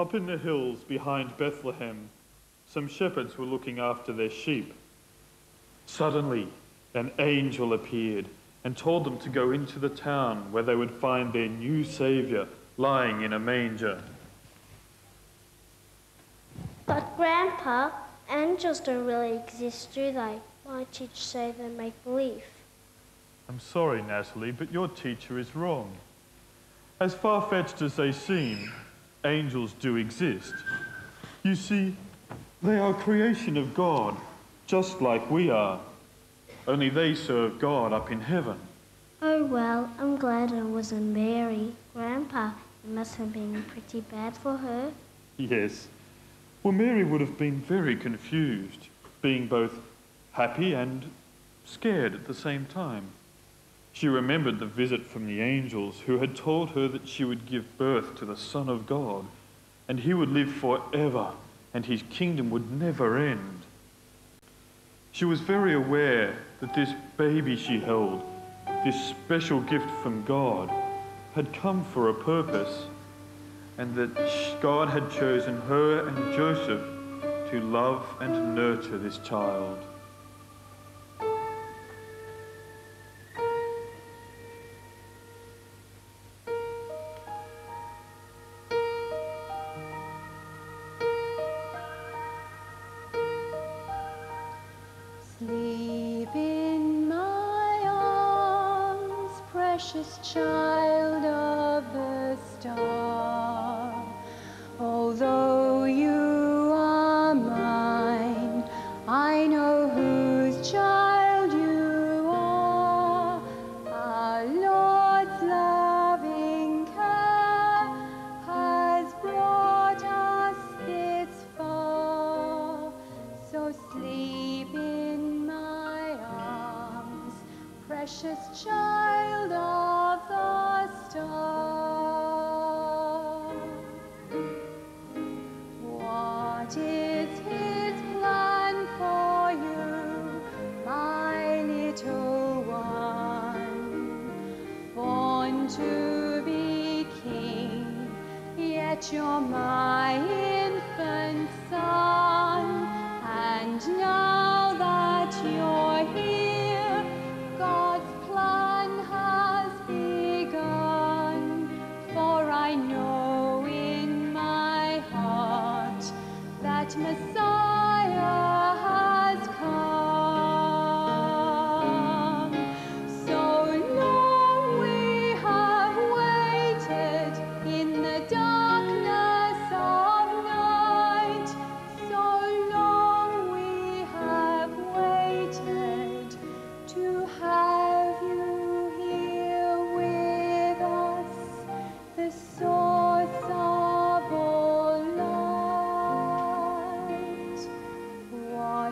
Up in the hills behind Bethlehem, some shepherds were looking after their sheep. Suddenly, an angel appeared and told them to go into the town where they would find their new Saviour lying in a manger. But, Grandpa, angels don't really exist, do they? My teacher say they make believe. I'm sorry, Natalie, but your teacher is wrong. As far fetched as they seem, angels do exist. You see, they are creation of God, just like we are. Only they serve God up in heaven. Oh, well, I'm glad I wasn't Mary. Grandpa, it must have been pretty bad for her. Yes. Well, Mary would have been very confused, being both happy and scared at the same time. She remembered the visit from the angels who had told her that she would give birth to the Son of God, and he would live forever, and his kingdom would never end. She was very aware that this baby she held, this special gift from God, had come for a purpose, and that God had chosen her and Joseph to love and nurture this child. Precious child of the star. Although precious child of the star. What is his plan for you, my little one? Born to be king, yet you're my infant Messiah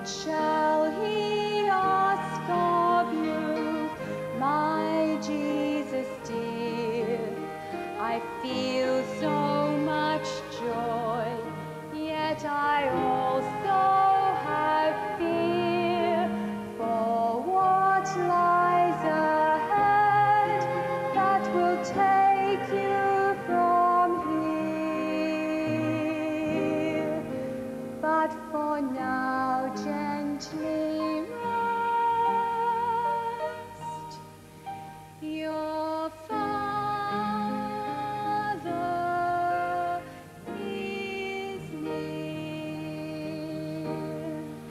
shall he ask of you, my Jesus dear? I feel so